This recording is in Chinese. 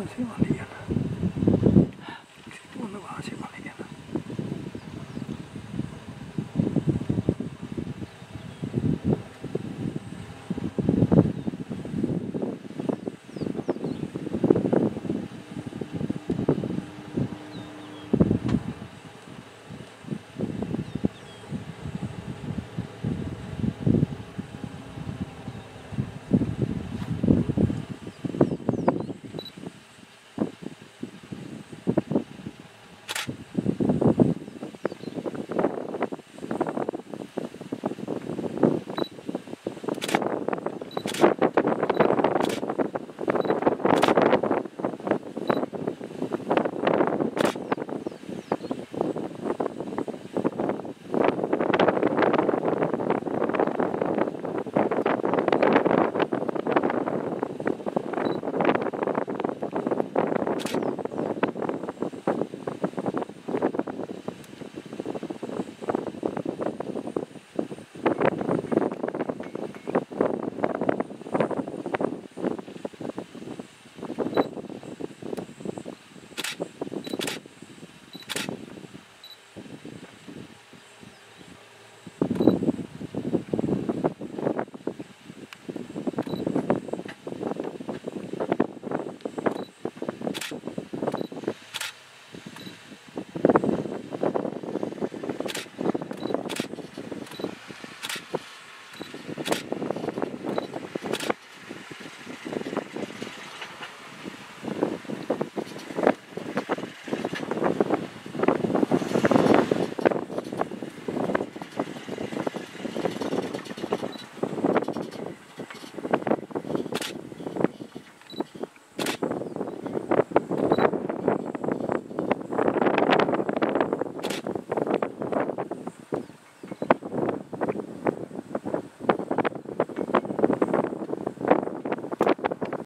这谁放屁了